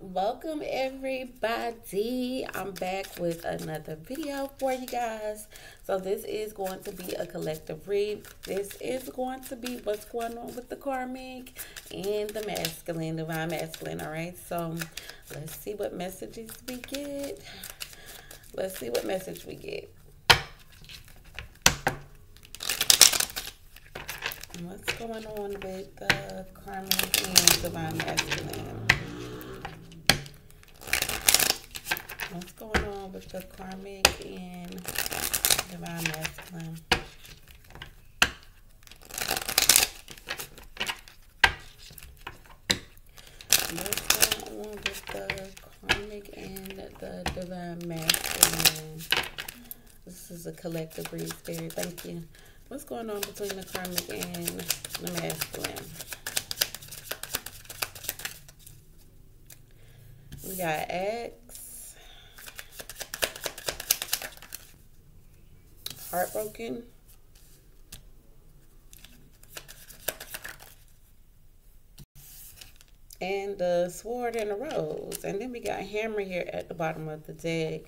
welcome everybody. I'm back with another video for you guys. So this is going to be a collective read. This is going to be what's going on with the karmic and the masculine divine masculine all right? So let's see what messages we get. Let's see what message we get. What's going on with the karmic and divine masculine What's going on with the karmic and divine masculine? What's going on with the karmic and the divine masculine? This is a collective read spirit. Thank you. What's going on between the karmic and the masculine? We got X. heartbroken. And the sword and the rose. And then we got hammer here at the bottom of the deck.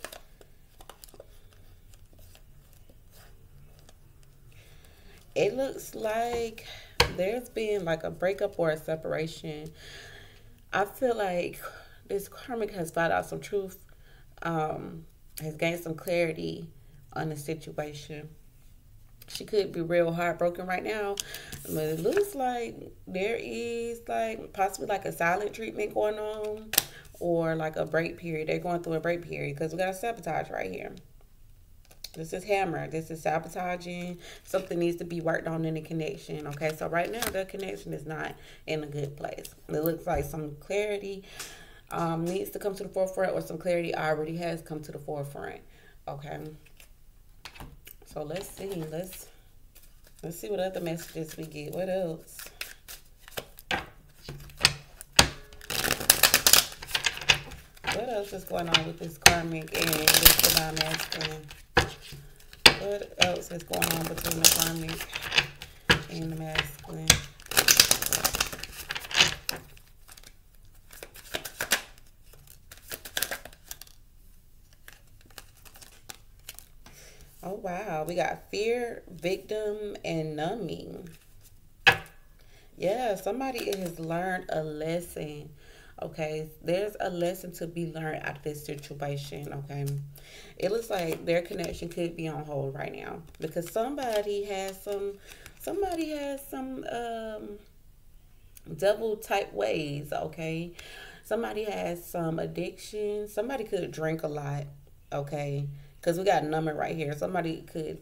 It looks like there's been like a breakup or a separation. I feel like this karmic has found out some truth, um, has gained some clarity on the situation. She could be real heartbroken right now, but it looks like there is like possibly like a silent treatment going on or like a break period. They're going through a break period because we got a sabotage right here. This is hammer. This is sabotaging. Something needs to be worked on in the connection. Okay, so right now the connection is not in a good place. It looks like some clarity um, needs to come to the forefront or some clarity already has come to the forefront. Okay. So let's see. Let's let's see what other messages we get. What else? What else is going on with this karmic and this divine masculine? What else is going on between the karmic and the masculine? Oh, wow. We got fear, victim, and numbing. Yeah, somebody has learned a lesson. Okay, there's a lesson to be learned out of this situation. Okay, it looks like their connection could be on hold right now because somebody has some, somebody has some um, devil type ways. Okay, somebody has some addiction. Somebody could drink a lot. Okay, because we got a number right here. Somebody could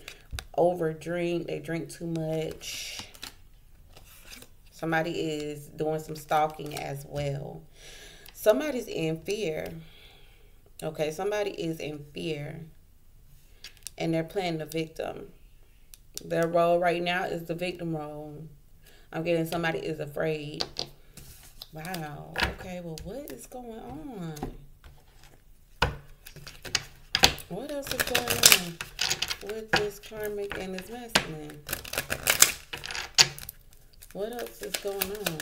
over drink. They drink too much. Somebody is doing some stalking as well. Somebody's in fear. Okay, somebody is in fear. And they're playing the victim. Their role right now is the victim role. I'm getting somebody is afraid. Wow. Okay, well, what is going on? What else is going on with this karmic and this masculine? What else is going on?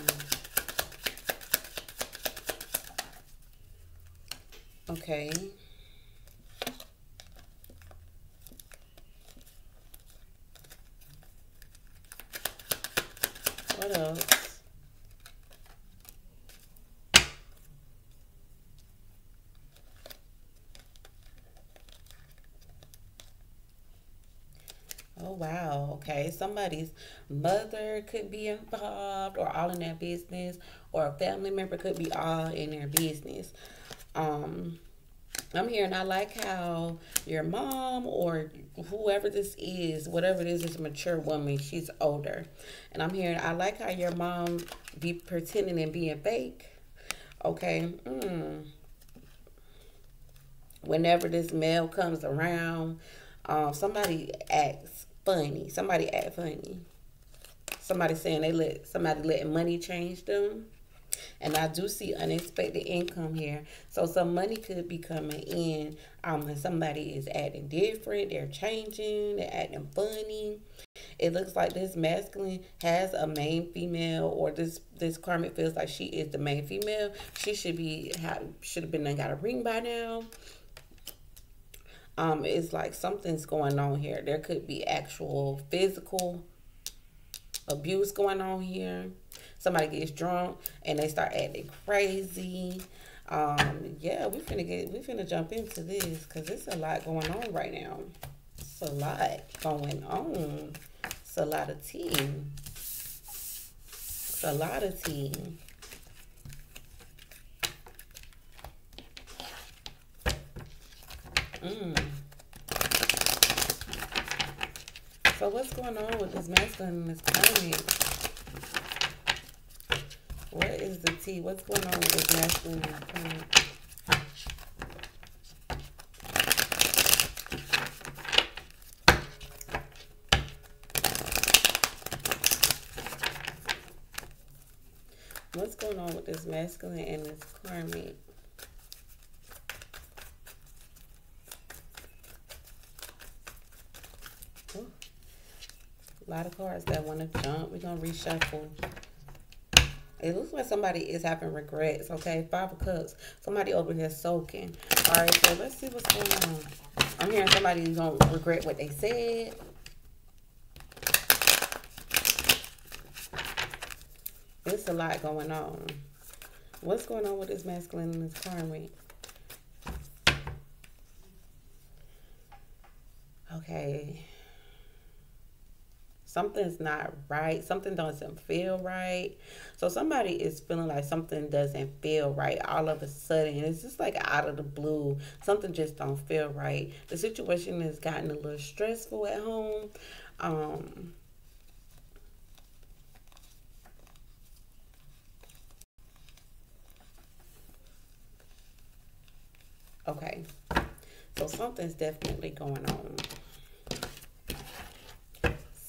Okay. What else? Oh, wow. Okay. Somebody's mother could be involved or all in their business, or a family member could be all in their business. Um, I'm hearing I like how your mom or whoever this is, whatever it is, is a mature woman. She's older. And I'm hearing I like how your mom be pretending and being fake. Okay. Mm. Whenever this male comes around, um, somebody acts funny. Somebody act funny. Somebody saying they let somebody letting money change them. And I do see unexpected income here. So some money could be coming in um, somebody is acting different. They're changing. They're acting funny. It looks like this masculine has a main female, or this this karmic feels like she is the main female. She should be have should have been got a ring by now. Um, it's like something's going on here. There could be actual physical abuse going on here. Somebody gets drunk and they start acting crazy. Um, yeah, we finna get we finna jump into this because there's a lot going on right now. It's a lot going on. It's a lot of tea. It's a lot of tea. Mm. So what's going on with this masculine and this karmic? What is the tea? What's going on with this masculine and karmic? What's going on with this masculine and this karmic? Lot of cards that want to jump. We're going to reshuffle. It looks like somebody is having regrets, okay? Five of Cups. Somebody over here soaking. All right, so let's see what's going on. I'm hearing somebody's going to regret what they said. It's a lot going on. What's going on with this masculine and this karmic? Okay something's not right something doesn't feel right. So somebody is feeling like something doesn't feel right all of a sudden it's just like out of the blue. Something just don't feel right. The situation has gotten a little stressful at home. Um okay. So something's definitely going on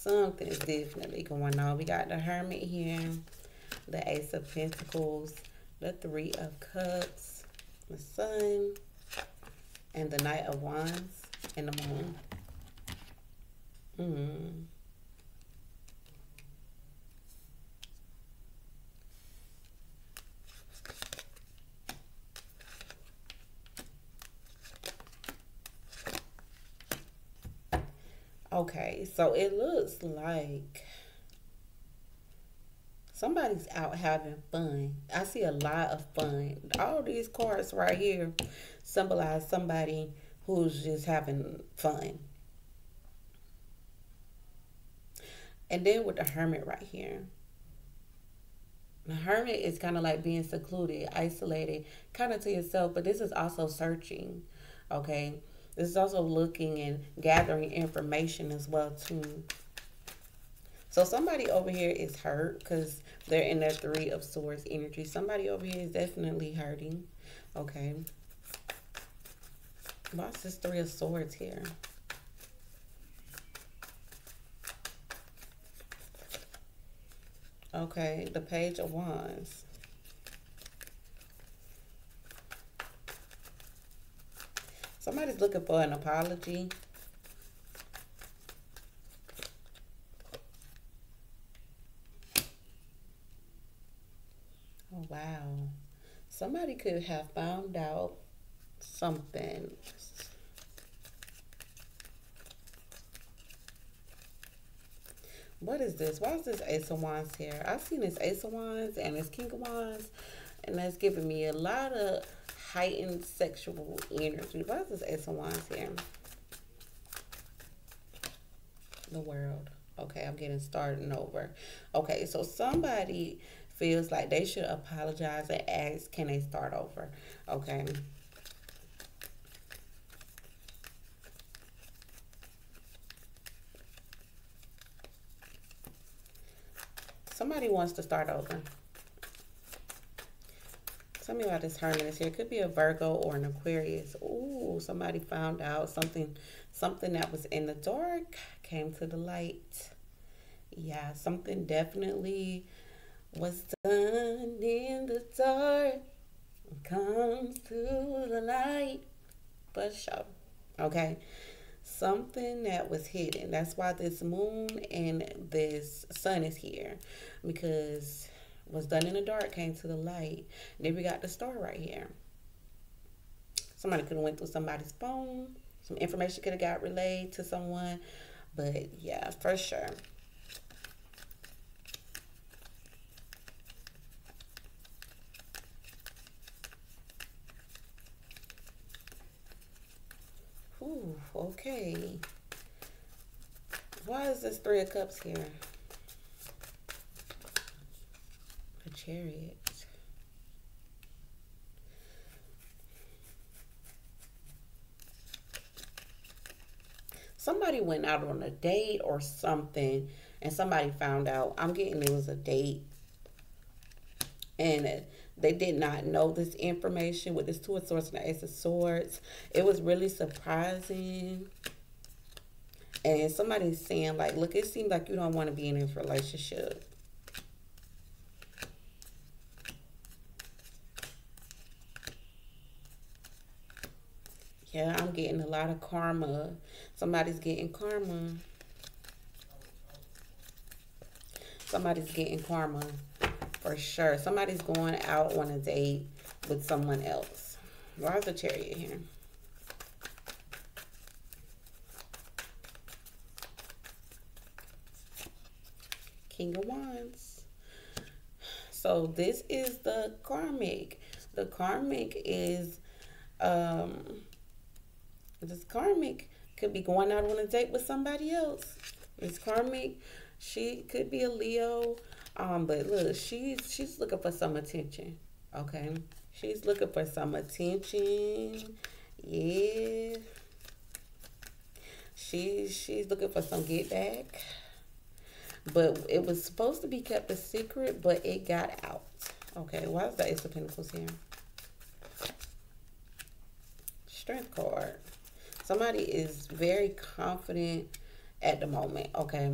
something is definitely going on. We got the Hermit here, the Ace of Pentacles, the Three of Cups, the Sun, and the Knight of Wands, and the Moon. Mm. Okay, so it looks like somebody's out having fun. I see a lot of fun. All these cards right here symbolize somebody who's just having fun. And then with the hermit right here. The hermit is kind of like being secluded, isolated, kind of to yourself, but this is also searching, okay? This is also looking and gathering information as well too. So somebody over here is hurt because they're in their three of swords energy. Somebody over here is definitely hurting. Okay. What's this three of swords here? Okay, the page of wands. Somebody's looking for an apology. Oh, wow. Somebody could have found out something. What is this? Why is this Ace of Wands here? I've seen this Ace of Wands and this King of Wands, and that's giving me a lot of heightened sexual energy. Why is this Ace of Wands here? The world. Okay, I'm getting started over. Okay, so somebody feels like they should apologize and ask, can they start over? Okay. Somebody wants to start over. Tell me about this Hermit here. It could be a Virgo or an Aquarius. Ooh, somebody found out something, something that was in the dark came to the light. Yeah, something definitely was done in the dark comes to the light. But show. Okay. something that was hidden. That's why this moon and this sun is here because what's done in the dark came to the light. then we got the star right here. Somebody could have went through somebody's phone. Some information could have got relayed to someone. But yeah, for sure. Ooh, okay. Why is this Three of Cups here? Chariot. Somebody went out on a date or something and somebody found out. I'm getting it was a date. And they did not know this information with this Two of Swords and the Ace of Swords. It was really surprising. And somebody's saying, like, look, it seems like you don't want to be in this relationship. Yeah, I'm getting a lot of karma. Somebody's getting karma. Somebody's getting karma for sure. Somebody's going out on a date with someone else. Why is the chariot here? King of Wands. So this is the karmic. The karmic is um this karmic could be going out on a date with somebody else. This karmic, she could be a Leo. Um, but look, she's she's looking for some attention. Okay. She's looking for some attention. Yeah. She's she's looking for some get back. But it was supposed to be kept a secret, but it got out. Okay, why is the Ace of Pentacles here? Strength card. Somebody is very confident at the moment, okay?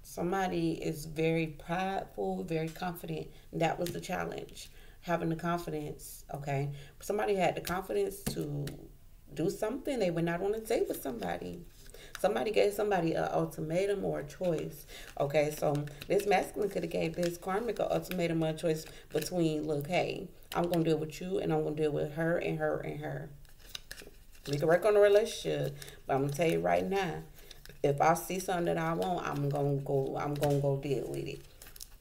Somebody is very prideful, very confident. That was the challenge. Having the confidence, okay? Somebody had the confidence to do something. They went out on a date with somebody. Somebody gave somebody an ultimatum or a choice. Okay, so this masculine could have gave this karmic an ultimatum or a choice between, look, hey, I'm going to deal with you and I'm going to deal with her and her and her. We can work on a relationship, but I'm gonna tell you right now, if I see something that I want, I'm gonna go. I'm gonna go deal with it.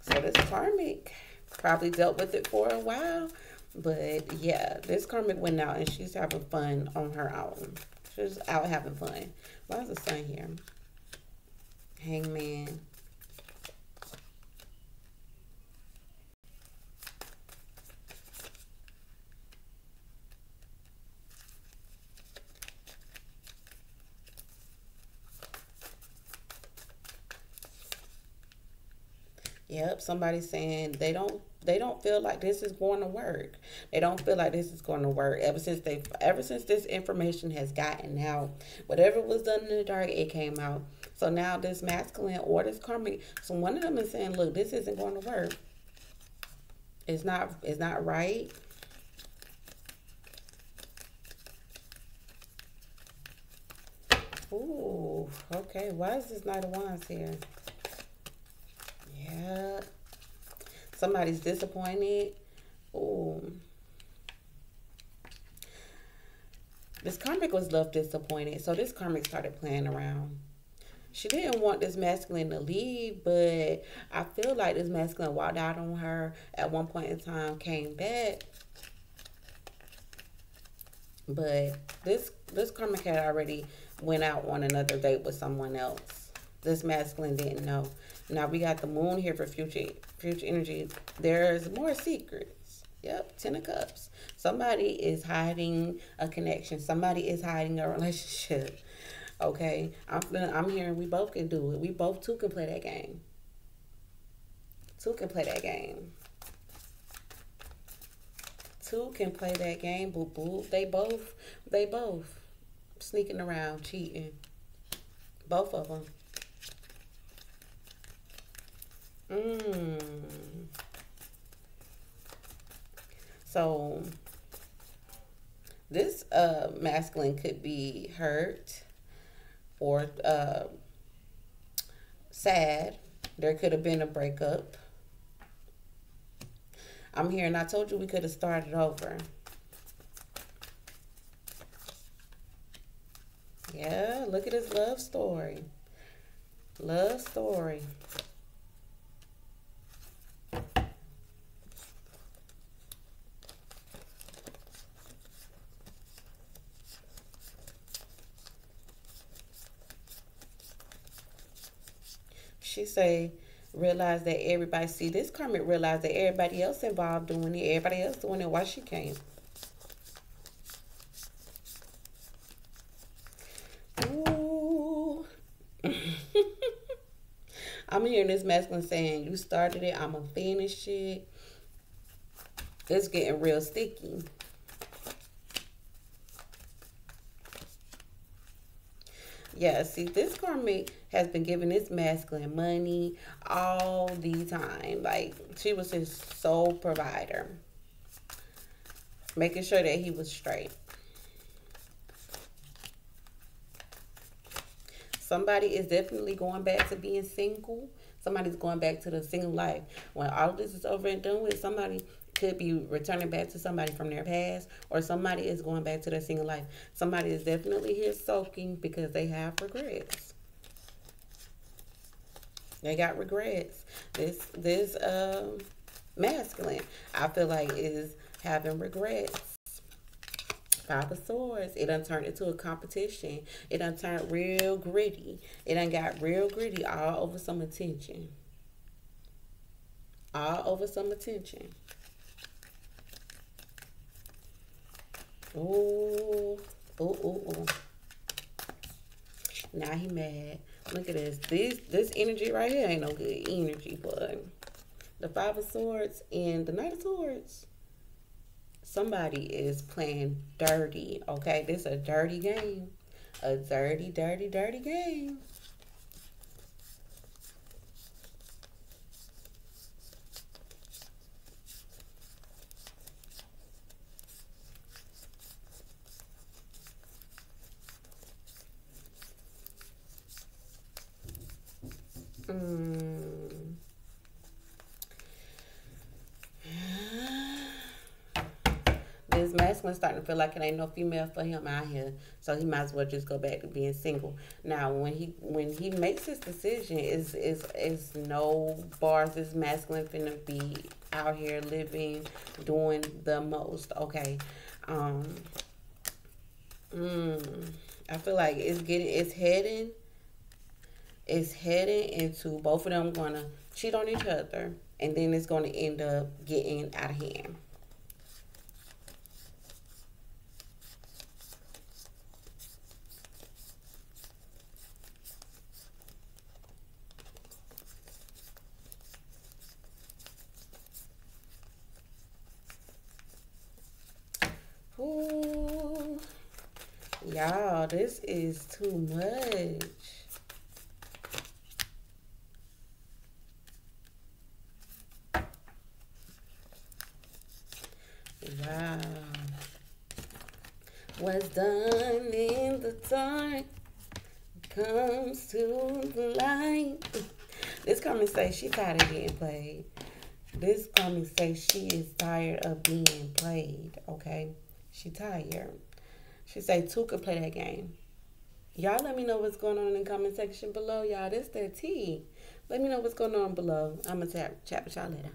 So this karmic probably dealt with it for a while, but yeah, this karmic went out and she's having fun on her own. She's out having fun. Why is the sun here? Hangman. Yep, somebody's saying they don't they don't feel like this is going to work. They don't feel like this is going to work. Ever since they ever since this information has gotten out, whatever was done in the dark, it came out. So now this masculine or this karmic, so one of them is saying, look, this isn't going to work. It's not it's not right. Ooh, okay. Why is this Knight of Wands here? Yeah. Somebody's disappointed. Oh. This karmic was left disappointed. So this karmic started playing around. She didn't want this masculine to leave, but I feel like this masculine walked out on her at one point in time, came back. But this this karmic had already went out on another date with someone else. This masculine didn't know. Now we got the moon here for future future energy. There's more secrets. Yep, Ten of Cups. Somebody is hiding a connection. Somebody is hiding a relationship. Okay, I'm I'm hearing we both can do it. We both two can play that game. Two can play that game. Two can play that game. Boo boo. They both. They both sneaking around, cheating. Both of them. Mm. So this uh, masculine could be hurt. or uh, sad. There could have been a breakup. I'm here and I told you we could have started over. Yeah, look at his love story. Love story. She say, realize that everybody see this comment, realize that everybody else involved doing it, everybody else doing it. Why she came? Ooh. I'm hearing this masculine saying, "You started it. I'ma finish it." It's getting real sticky. Yeah, see, this karmic has been giving this masculine money all the time. Like, she was his sole provider. Making sure that he was straight. Somebody is definitely going back to being single. Somebody's going back to the single life. When all this is over and done with, somebody could be returning back to somebody from their past, or somebody is going back to their single life. Somebody is definitely here soaking because they have regrets. They got regrets. This this um masculine, I feel like is having regrets. Five of Swords. It done turned into a competition. It done turned real gritty. It done got real gritty all over some attention. All over some attention. Oh, oh, oh, oh. Now he mad. Look at this. This this energy right here ain't no good energy, but the Five of Swords and the Knight of Swords. Somebody is playing dirty. Okay, this is a dirty game. A dirty, dirty, dirty game. Mm. This masculine starting to feel like it ain't no female for him out here, so he might as well just go back to being single. Now, when he when he makes his decision, is is is no bars. This masculine finna be out here living, doing the most. Okay, um, mm, I feel like it's getting it's heading is heading into both of them going to cheat on each other and then it's going to end up getting out of hand. Y'all, this is too much. Wow. What's done in the dark comes to the light. This karmic say she tired of getting played. This karmic say she is tired of being played. Okay, she tired. She say two could play that game. Y'all let me know what's going on in the comment section below, y'all. This that tea. Let me know what's going on below. I'm gonna chat, chat with y'all later.